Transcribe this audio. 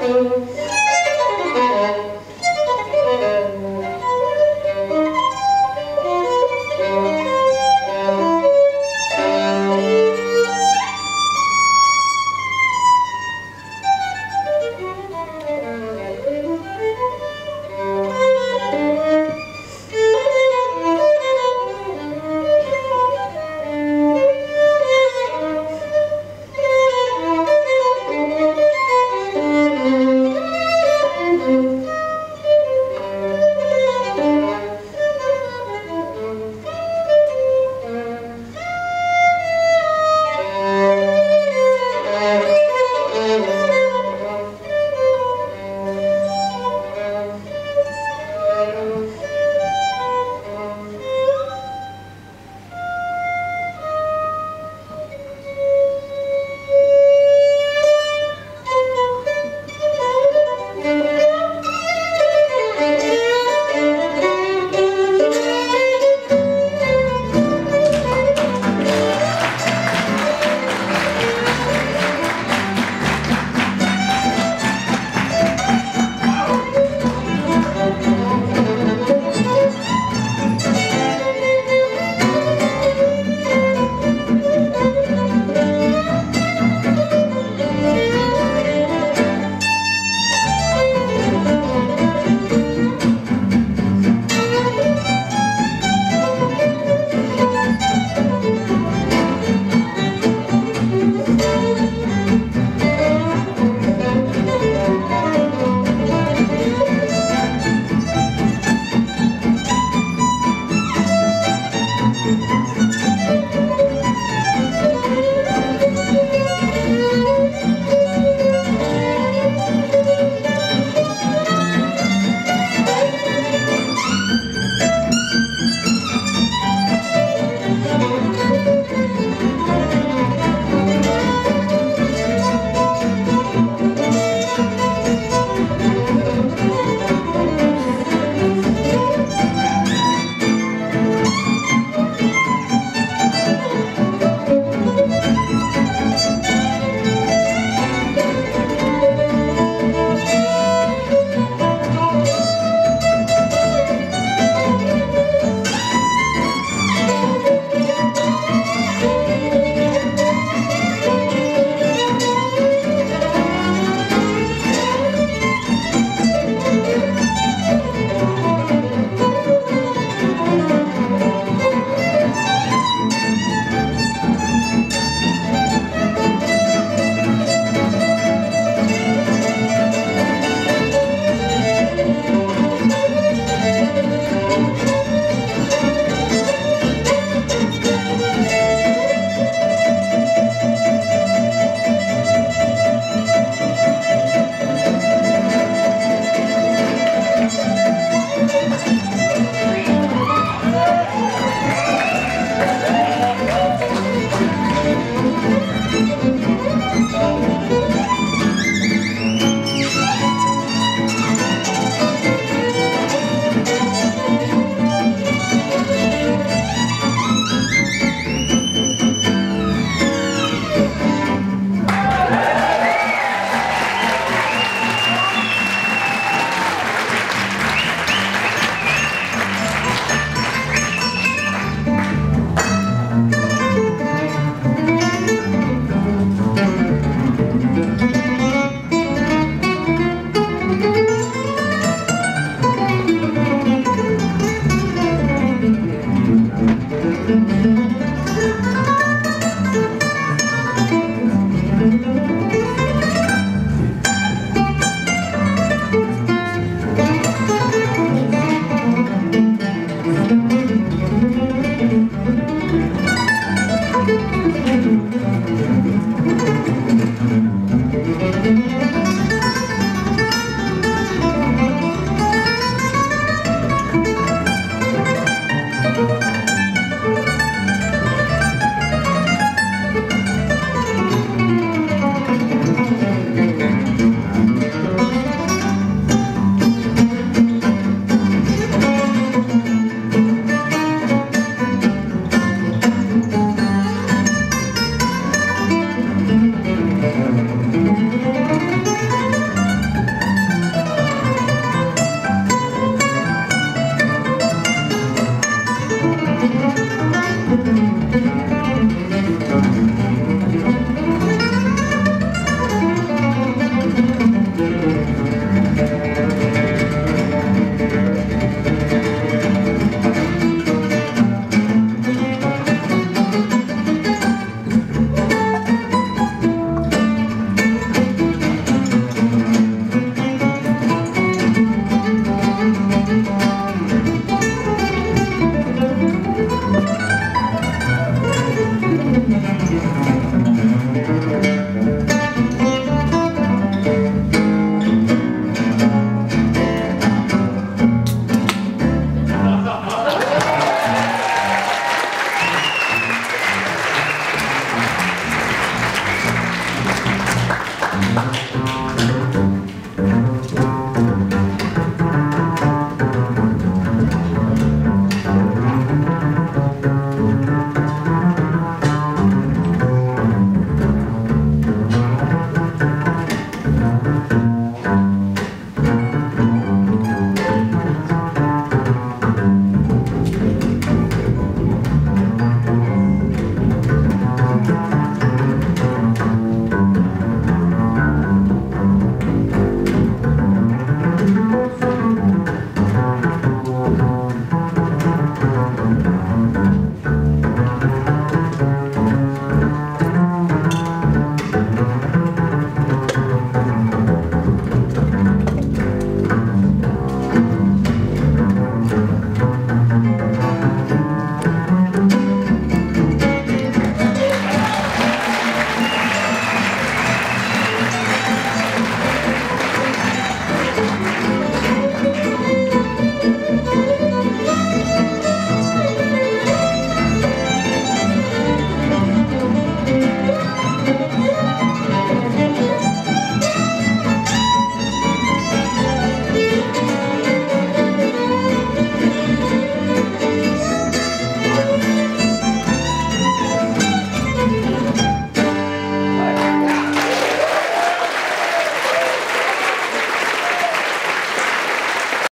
things.